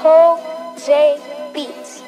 Jose Beats.